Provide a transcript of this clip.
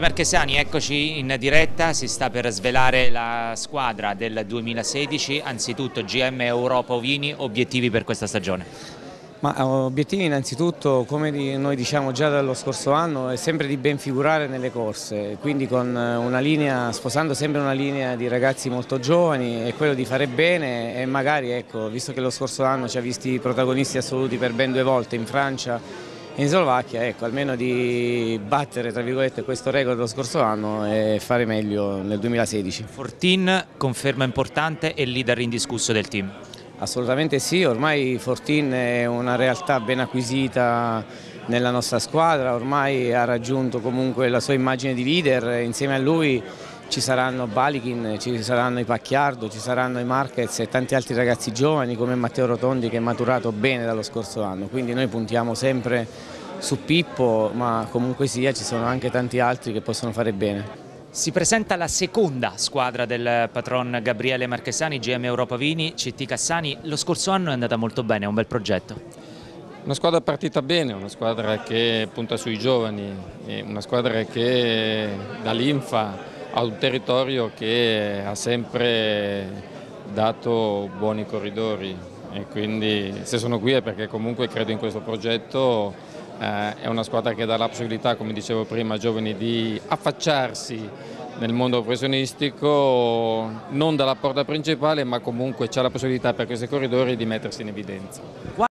Marchesani, eccoci in diretta, si sta per svelare la squadra del 2016, anzitutto GM Europa Ovini, obiettivi per questa stagione? Ma eh, obiettivi innanzitutto, come noi diciamo già dallo scorso anno, è sempre di ben figurare nelle corse, quindi eh, linea, sposando sempre una linea di ragazzi molto giovani, è quello di fare bene e magari, ecco, visto che lo scorso anno ci ha visti protagonisti assoluti per ben due volte in Francia in Slovacchia, ecco, almeno di battere questo record dello scorso anno e fare meglio nel 2016. Fortin conferma importante e leader indiscusso del team. Assolutamente sì, ormai Fortin è una realtà ben acquisita nella nostra squadra, ormai ha raggiunto comunque la sua immagine di leader, insieme a lui ci saranno Balikin, ci saranno i Pacchiardo, ci saranno i Marquez e tanti altri ragazzi giovani come Matteo Rotondi che è maturato bene dallo scorso anno, quindi noi puntiamo sempre su Pippo ma comunque sia ci sono anche tanti altri che possono fare bene. Si presenta la seconda squadra del patron Gabriele Marchesani, GM Europa Vini, CT Cassani, lo scorso anno è andata molto bene, è un bel progetto. Una squadra partita bene, una squadra che punta sui giovani, una squadra che dall'Infa a un territorio che ha sempre dato buoni corridori e quindi se sono qui è perché comunque credo in questo progetto, eh, è una squadra che dà la possibilità, come dicevo prima, ai giovani di affacciarsi nel mondo professionistico non dalla porta principale ma comunque c'è la possibilità per questi corridori di mettersi in evidenza.